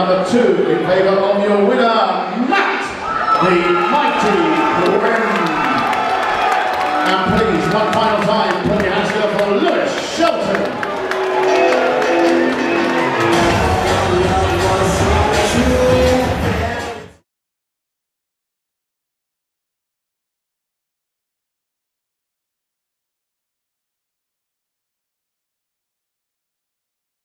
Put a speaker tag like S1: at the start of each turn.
S1: number two in favour of your winner, Matt, the mighty Quinn. And please, one final time, put your hands together for Louis Shelton.